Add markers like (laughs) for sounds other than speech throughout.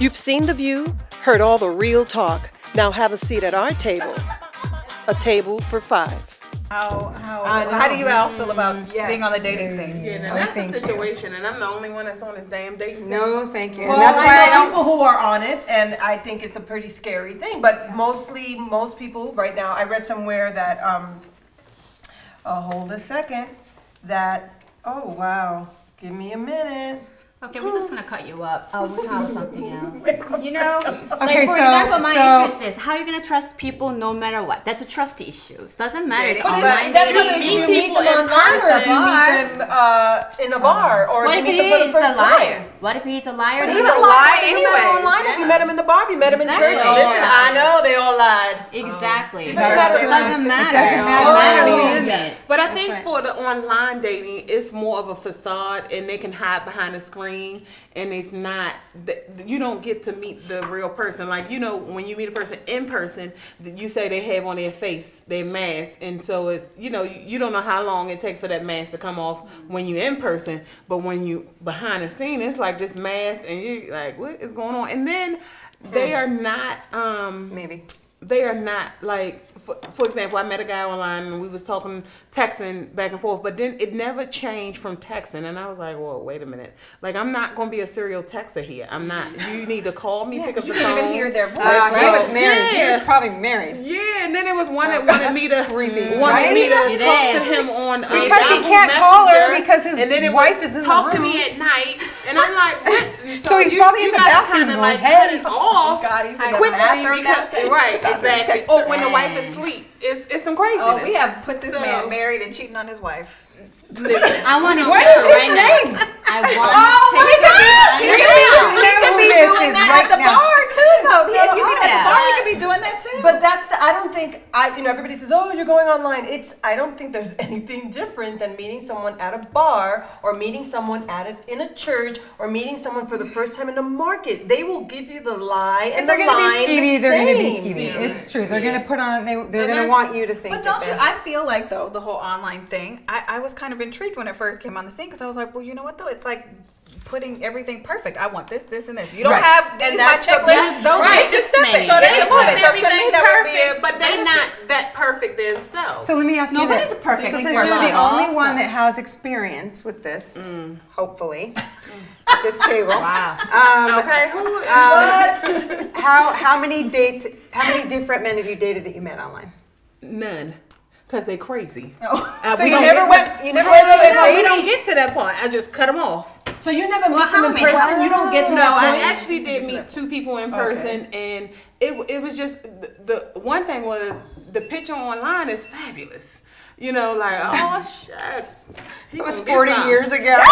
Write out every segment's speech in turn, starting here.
You've seen the view, heard all the real talk. Now have a seat at our table. A table for five. How how, I how do you all feel about Yes. being on the dating scene? Yeah, now Oh, that's thank the you. situation, and I'm the only one that's on this damn dating. scene. No, thank you. Well, and that's I why I know don't. people who are on it, and I think it's a pretty scary thing. But mostly, most people right now, I read somewhere that, um, uh, hold a second, that, oh wow, give me a minute. Okay, we're just gonna cut you up. (laughs) Oh, we'll tell something else. (laughs) You know, like for so- example, my so- issue is this: how are you gonna trust people no matter what? That's a trust issue. It doesn't matter. It's But online that's dating. whether meet you meet people them in online or if you meet them uh, in a bar or What if if you meet them for the is a first liar? time. What if he's a liar? But he's he's a a liar lie You met him anyways, online. If you met him in the bar, if you met him in Exactly. church. Listen, I know they all lied. Exactly. It doesn't matter. It doesn't matter. It doesn't matter. No matter who Oh, you yes. meet. But I think for the online dating, it's more of a facade, and they can hide behind a screen, and it's not. th- You don't get to meet the real person. Like you know, when you meet a person in person, you say they have on their face their mask, and so it's you know you, you don't know how long it takes for that mask to come off when you in person. But when you behind the scene, it's like this mask, and you like what is going on, and then they are not. um Maybe. they are not like for, for example i met a guy online and we was talking texting back and forth but then it never changed from texting and i was like well wait a minute like i'm not gonna be a serial texter here i'm not you need to call me (laughs) pick up You the can't phone even hear their voice. Uh, he was married. He Yeah. was probably married. yeah and then it was one that (laughs) wanted me to creepy, wanted right? me to It talk is. to him on uh, Because he can't call her because his and then it wife is in the talk to room. me at night and i'm like what (laughs) And So he's you- probably you in the bathroom kinda, going, like "Hey." cut it off God, he's in the quickly bathroom because now. right exactly texter. or oh, when the wife is asleep it's it's some craziness Oh, we have put this So- man married and cheating on his wife. I want to What know is his right now. name? I want Oh to my gosh! He You could be, to he know could who be this doing that right at the now. Bar too, though. if you meet him at the bar, he could be doing that too. But that's the, I don't think I you know everybody says oh you're going online it's I don't think there's (laughs) anything different than meeting someone at a bar or meeting someone at a, in a church or meeting someone for the first time in a market they will give you the lie and If they're the gonna lie be skeevy, the they're gonna be same. skeevy. It's true. They're gonna put on. They, they're gonna want you to think. But don't you? I feel like though the whole online thing. I, I was kind of intrigued when it first came on the scene because I was like, well, you know what though? It's like putting everything perfect. I want this, this, and this. You don't Right. have And these my that's what- checklist. yeah, those right, are just just step it. So They that's put important. So to me, everything that would be perfect, a but they're not that perfect themselves. So let me ask you Nobody's this. perfect. So We since you're the only also. one that has experience with this, hopefully, (laughs) at this table. Wow. Um, okay, Who, um, how how many dates? How many different men have you dated that you met online? none? Because they crazy. Oh. Uh, (laughs) So we you don't never get to- went. You never went wait, to wait, no, we don't get to that part. I just cut them off. so you never meet how them in many? person you don't get to No, that I point actually did meet two people in person, and it it was just the, the one thing was the picture online is fabulous. You know, like oh (laughs) shucks, he It was 40 years ago. (laughs)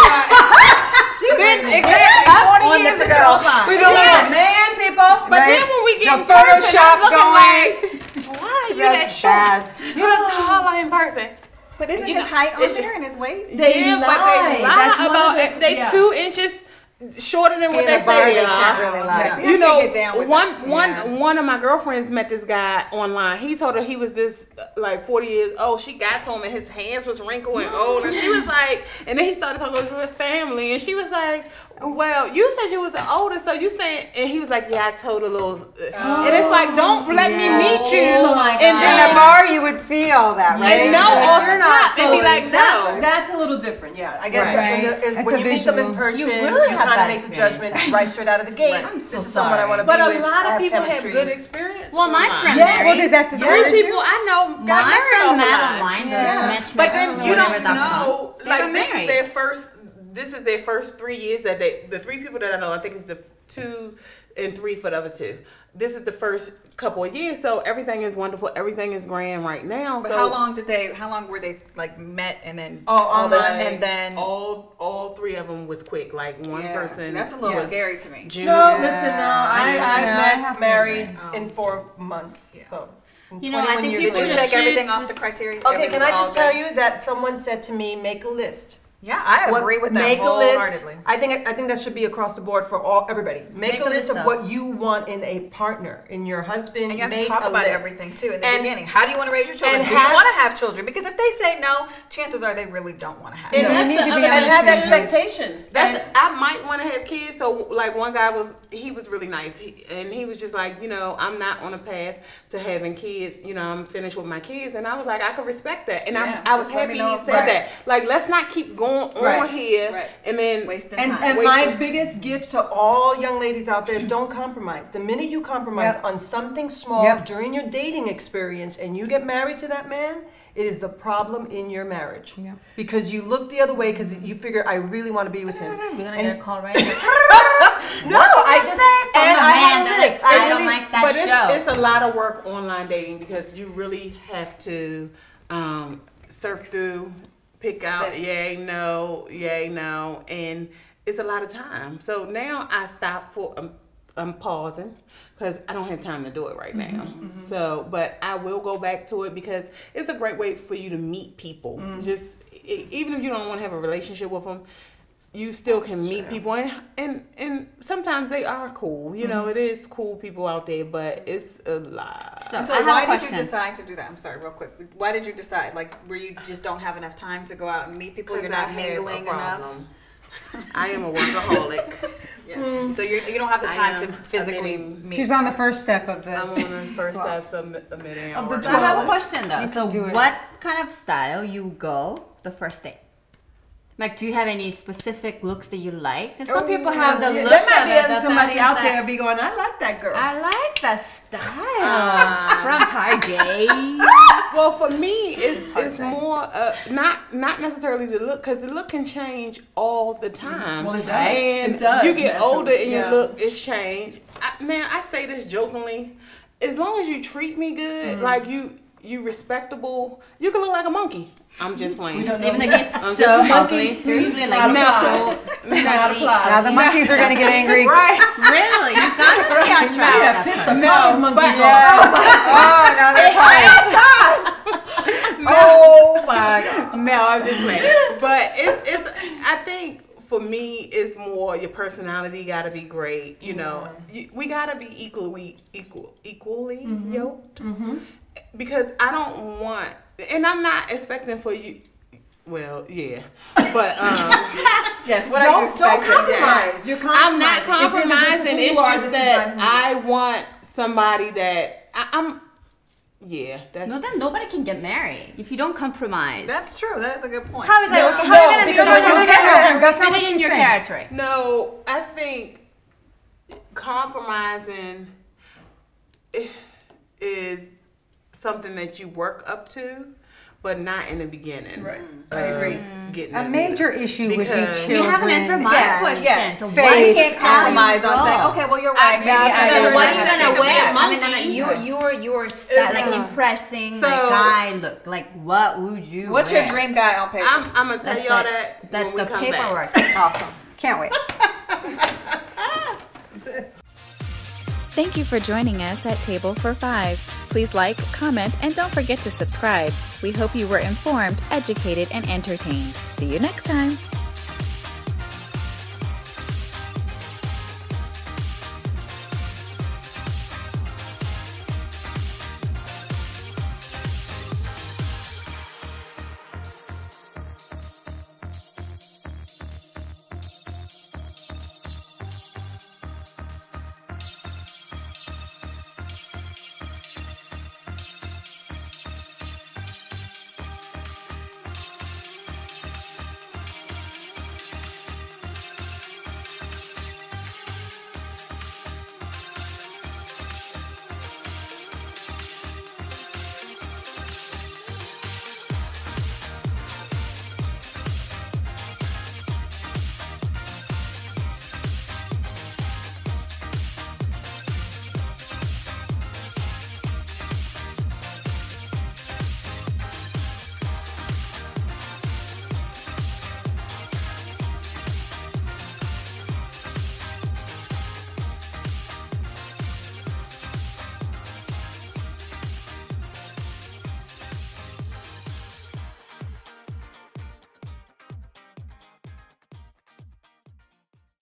Then exactly forty on the years picture ago. online. With a little man people But Right? then when we get The in person, Photoshop I'm looking going. like, why you that That's short? bad. You look taller in person. Eh? But isn't You his know, height on there and his weight? They yeah, lie. but they lie That's about the- they yeah. two inches shorter than See, what they bar, say they are. can't really lie. Yeah. You know, can't get down with one that. one Yeah. one of my girlfriends met this guy online. He told her he was this like forty years old. She got to him and his hands was wrinkled and old, and she was like, and then he started talking to his family, and she was like, "Well, you said you was older, so you saying?" And he was like, "Yeah, I told a little," uh," and it's like, "Don't let me meet you." Oh my and In then a bar, you would see all that, right? and no, Like, off you're not top, and be like, that's, no. that's a little different, yeah. I guess Right. in the- in- when a you meet them in person, You you, really have kind of that make the judgment right straight out of the gate. (laughs) I'm this so is someone I want to be with. But a lot of have people have good experience. Well, my friend Yes. Well, did that Some discourage you? people I know got My married friend off met online. online. Yeah. There's matchmaker. But then you don't whatever.com. know. They Like got this is their first. This is their first three years that they. The three people that I know, I think it's the two and three for the other two. This is the first couple of years, so everything is wonderful. Everything is grand right now. But so how long did they? How long were they like met and then Oh, all this online. and then? all all three of them was quick. Like one yeah, person. see, that's a little was scary to me. June. No, listen, no. I, Yeah. I've No, I met have married agree. in four months. So, in You know, I think years people Did you later. just check everything off the criteria? Okay, can I just tell you that someone said to me, make a list. Yeah, I What- agree with that make a list. wholeheartedly. I think I think that should be across the board for all everybody. Make, Make a a list list of of- what you want in a partner, in your husband. And you have make to talk about list. everything too in the And- beginning. How do you want to raise your children? and Do have- you want to have children? Because if they say no, chances are they really don't want to have. And children. that's need the to be other and have expectations. That's And- I might want to have kids. So like one guy was he was really nice, he, and he was just like, you know, I'm not on a path to having kids. You know, I'm finished with my kids, and I was like, I could respect that, and Yeah, I, I was just let me happy he said right. that. Like, let's not keep going on Right, here, right. and then wasting And, time. and Wait my for- biggest gift to all young ladies out there is don't compromise. The minute you compromise Yep. on something small Yep. during your dating experience and you get married to that man, it is the problem in your marriage. Yep. Because you look the other way because you figure, I really want to be with him. We're gonna And- get a call right here. (laughs) No, I just, and I man have a list. I I don't really, like that but show. it's, it's a lot of work online dating because you really have to um, surf through, pick out yay, no, yay, no, and it's a lot of time. So now I stop for um, I'm pausing because I don't have time to do it right now. Mm-hmm, mm-hmm. So, but I will go back to it because it's a great way for you to meet people. Mm. Just e- even if you don't want to have a relationship with them, you still can meet people and, and and sometimes they are cool. You know, mm-hmm. it is cool people out there, but it's a lot. So, so why a did question. you decide to do that? I'm sorry, real quick. Why did you decide? Like, were you just don't have enough time to go out and meet people? You're Because I not mingling enough. (laughs) I am a workaholic. (laughs) Yes. Hmm. So you're, you don't have the time to physically admitting- meet. She's on the first step of the. I'm on the (laughs) first step of admitting. I'm Of the a I have a workaholic. question though. So do it. what kind of style you go the first date? Like, do you have any specific looks that you like? 'Cause some people have the Yeah, look. There might be somebody out style. there be going, I like that girl. I like the style Ah. from Tarjay. (laughs) Well, for me, it's it's more uh, not not necessarily the look because the look can change all the time. Well, it does. And It does, you get naturally, older and yeah. your look is changed. I, man, I say this jokingly. As long as you treat me good, Mm-hmm. like you you respectable, you can look like a monkey. I'm just playing. Even though he's I'm so just ugly, monkey. seriously, Not like apply. so Not Now the monkeys are gonna get (laughs) angry. right. Really, you gotta be Yeah, attractive. pick the (laughs) no, monkey. Oh, (laughs) oh, now they're fine. Oh my god. No, I'm just playing. But it's it's. I think for me, it's more your personality got to be great. You know, you, we got to be equally equal equally mm-hmm. yoked. Mm-hmm. Because I don't want, and I'm not expecting for you. Well, yeah, but um, (laughs) yes. What are you Don't, don't expecting? compromise. You're I'm not compromising. It's either this is compromising. who you It's just this that I want somebody that I, I'm. Yeah, that's No, then nobody can get married if you don't compromise. That's true. That is a good point. how is that? No, how no, are you gonna be? because No, when no, you no, no, no, that's not Finish what in she's your saying. character. No, I think compromising is something that you work up to, but not in the beginning. Right. Mm. I agree. Getting A major there. issue would be Because- children. You haven't answered my Yes, question. yes. So Faith. why you can't compromise on saying, okay, well, you're right. Maybe now I it's do another Then what are you gonna wear? bit. I mean, I mean, your your your style, like impressing, So- like guy look. Like what would you? What's wear? your dream guy on paper? I'm, I'm gonna tell That's y'all it. that That's when we the come paperwork. back. (laughs) Awesome. Can't wait. (laughs) Thank you for joining us at Table for Five. Please like, comment, and don't forget to subscribe. We hope you were informed, educated, and entertained. See you next time.